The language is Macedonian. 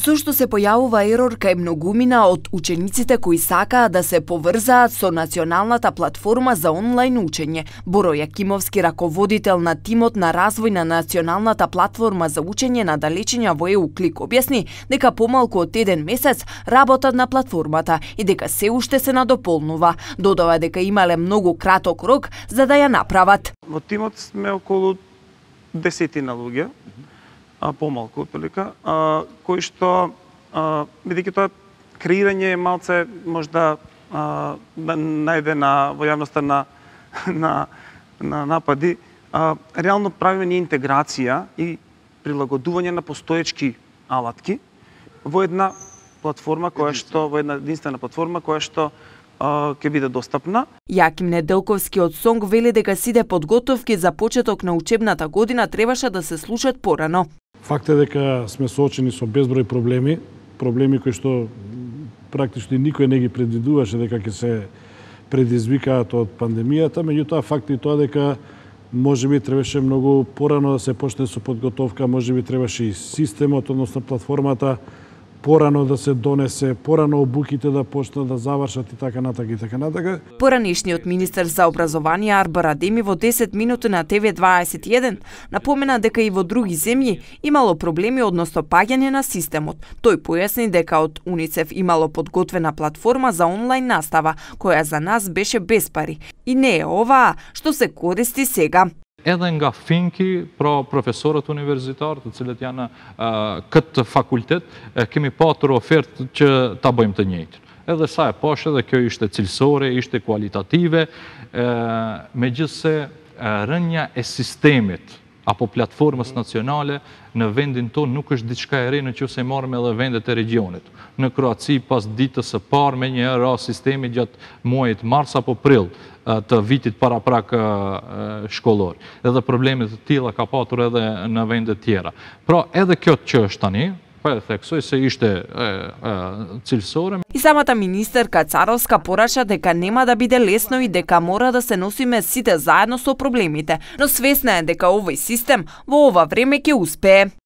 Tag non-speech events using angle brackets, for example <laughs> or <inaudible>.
Зошто се појавува ерор кај многумина од учениците кои сакаа да се поврзаат со националната платформа за онлайн учење? Боро Јакимовски, раководител на тимот на развој на националната платформа за учење на далечиња во ЕУ Клик, објасни дека помалку од еден месец работат на платформата и дека се уште се надополнува. Додава дека имале многу краток рок за да ја направат. Во тимот сме околу десетина луѓе а, помалку отприлика, а, кои што бидејќи тоа креирање е малце можда а, најде на во јавноста на <laughs> на на напади, а, реално правиме ни интеграција и прилагодување на постоечки алатки во една платформа која што во една единствена платформа која што ќе биде достапна. Јаким Неделковски од Сонг вели дека сите подготовки за почеток на учебната година требаше да се случат порано. Факт е дека сме соочени со безброј проблеми, проблеми кои што практично никој не ги предвидуваше дека ќе се предизвикаат од пандемијата, меѓутоа факт е тоа дека може би требаше многу порано да се почне со подготовка, може би требаше и системот, односно платформата порано да се донесе, порано обуките да почнат да завршат и така натака и така натака. Поранишниот министер за образование Арбар Адеми во 10 минути на ТВ21 напомена дека и во други земји имало проблеми односно паѓање на системот. Тој појасни дека од УНИЦЕФ имало подготвена платформа за онлайн настава, која за нас беше без пари. И не е оваа што се користи сега edhe nga finki, pra profesorët universitarë të cilët janë këtë fakultet, kemi patur ofertë që ta bëjmë të njëjtë. Edhe sa e poshë edhe kjo ishte cilësore, ishte kualitative, me gjithse rënja e sistemit apo platformës nacionale në vendin tonë nuk është diçka e re në që se marrë me dhe vendet e regionit. Në Kroaci pas ditës së parë me një ra sistemi gjatë muajit mars apo prill të vitit para prak shkollor. Edhe problemet të tila ka patur edhe në vendet tjera. Pra edhe kjo që është tani, па се иште se ishte e. И самата министерка Царовска пораша дека нема да биде лесно и дека мора да се носиме сите заедно со проблемите, но свесна е дека овој систем во ова време ќе успее.